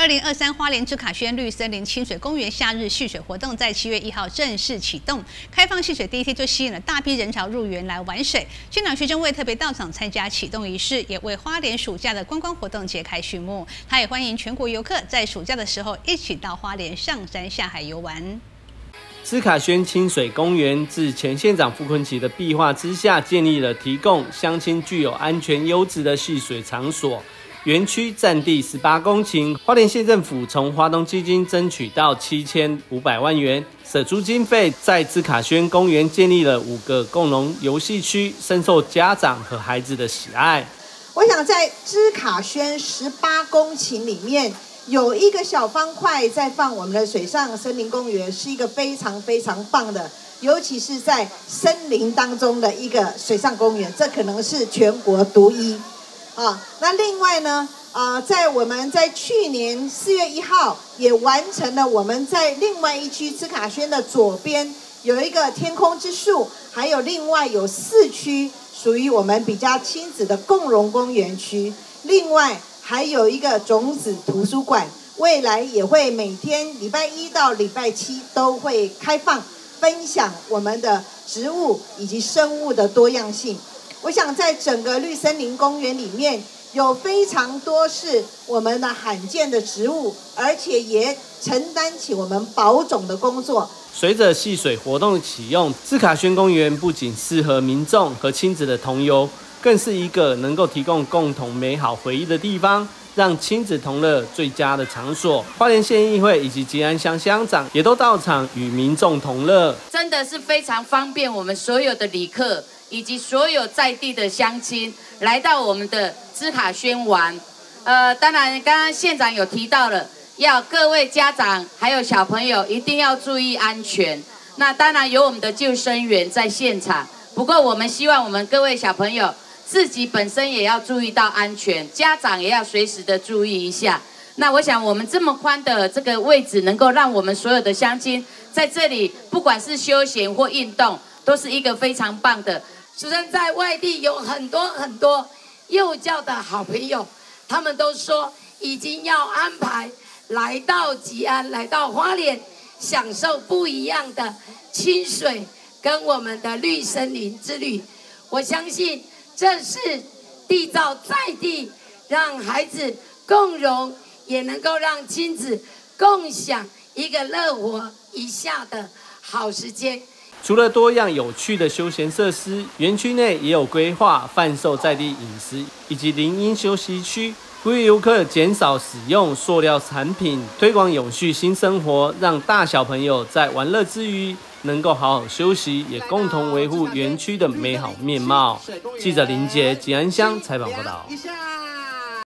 二零二三花莲之卡轩绿森林清水公园夏日戏水活动在七月一号正式启动，开放戏水第一天就吸引了大批人潮入园来玩水。县长徐正伟特别到场参加启动仪式，也为花莲暑假的观光活动揭开序幕。他也欢迎全国游客在暑假的时候一起到花莲上山下海游玩。斯卡轩清水公园自前县长傅昆奇的壁画之下，建立了提供乡亲具有安全优质的戏水场所。园区占地十八公顷，花莲县政府从华东基金争取到七千五百万元，舍出经费，在芝卡轩公园建立了五个共融游戏区，深受家长和孩子的喜爱。我想在芝卡轩十八公顷里面有一个小方块在放我们的水上森林公园，是一个非常非常棒的，尤其是在森林当中的一个水上公园，这可能是全国独一。啊，那另外呢，啊，在我们在去年四月一号也完成了我们在另外一区芝卡轩的左边有一个天空之树，还有另外有四区属于我们比较亲子的共融公园区，另外还有一个种子图书馆，未来也会每天礼拜一到礼拜七都会开放分享我们的植物以及生物的多样性。我想在整个绿森林公园里面有非常多是我们的罕见的植物，而且也承担起我们保种的工作。随着戏水活动启用，智卡轩公园不仅适合民众和亲子的同游，更是一个能够提供共同美好回忆的地方，让亲子同乐最佳的场所。花莲县议会以及吉安乡乡长也都到场与民众同乐，真的是非常方便我们所有的旅客。以及所有在地的乡亲来到我们的芝卡轩玩，呃，当然刚刚县长有提到了，要各位家长还有小朋友一定要注意安全。那当然有我们的救生员在现场，不过我们希望我们各位小朋友自己本身也要注意到安全，家长也要随时的注意一下。那我想我们这么宽的这个位置，能够让我们所有的乡亲在这里，不管是休闲或运动，都是一个非常棒的。虽然在外地有很多很多幼教的好朋友，他们都说已经要安排来到吉安，来到花莲，享受不一样的清水跟我们的绿森林之旅。我相信这是缔造在地，让孩子共融，也能够让亲子共享一个乐活一下的好时间。除了多样有趣的休闲设施，园区内也有规划贩售在地饮食以及林荫休息区，鼓励游客减少使用塑料产品，推广永续新生活，让大小朋友在玩乐之余能够好好休息，也共同维护园区的美好面貌。记者林杰吉安乡采访报道。